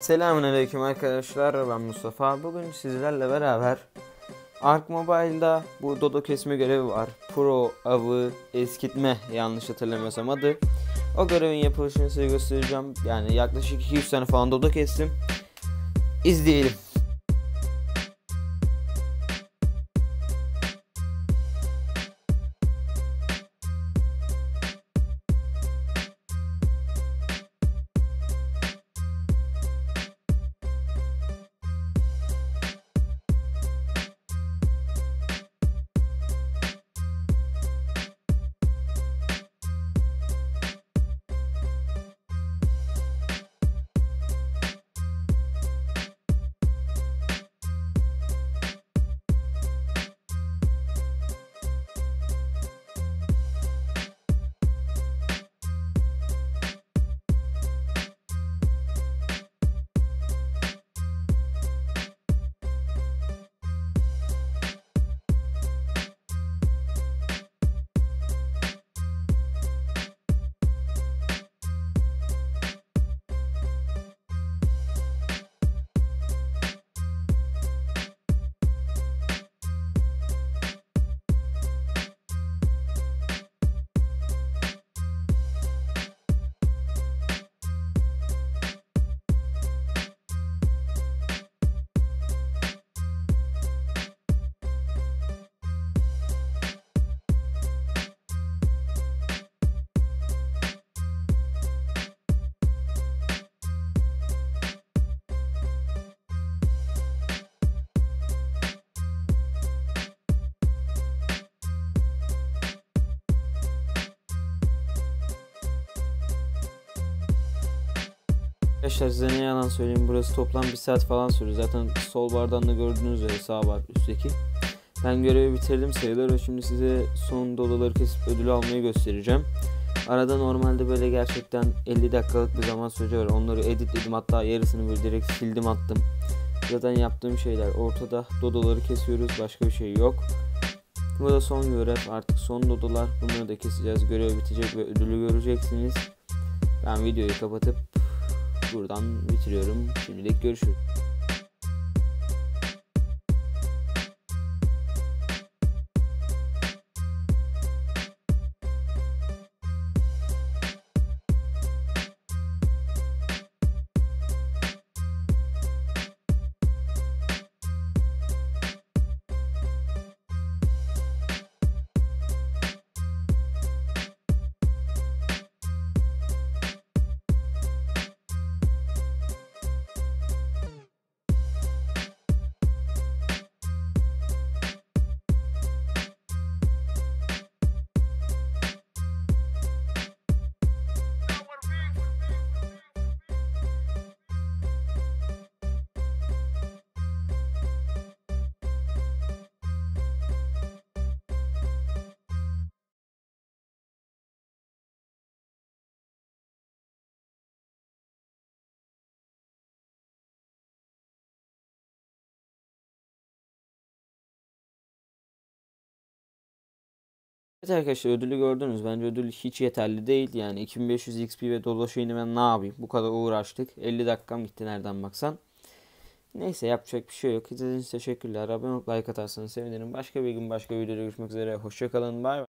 Selamünaleyküm arkadaşlar ben Mustafa. Bugün sizlerle beraber Ark Mobile'da bu dodo kesme görevi var. Pro avı eskitme yanlış hatırlamıyorsam adı. O görevin yapılışını size göstereceğim. Yani yaklaşık 200 tane falan dodo kestim. İzleyelim. Arkadaşlar size ne yalan söyleyeyim burası toplam bir saat falan sürüyor. Zaten sol bardan da gördüğünüz üzere sağ bar üstteki. Ben görevi bitirdim sayılır ve şimdi size son dodaları kesip ödülü almayı göstereceğim. Arada normalde böyle gerçekten 50 dakikalık bir zaman var. Onları editledim hatta yarısını böyle direkt sildim attım. Zaten yaptığım şeyler ortada. Dodoları kesiyoruz başka bir şey yok. Bu da son görev artık son dodolar. Bunları da keseceğiz. Görev bitecek ve ödülü göreceksiniz. Ben videoyu kapatıp buradan bitiriyorum. Şimdilik görüşürüz. Evet arkadaşlar ödülü gördünüz. Bence ödül hiç yeterli değil. Yani 2500 XP ve dolaşayını ben ne yapayım? Bu kadar uğraştık. 50 dakikam gitti nereden baksan. Neyse yapacak bir şey yok. İzlediğiniz için teşekkürler. Abone olup like atarsanız sevinirim. Başka bir gün başka videoda görüşmek üzere. Hoşçakalın. Bay bay.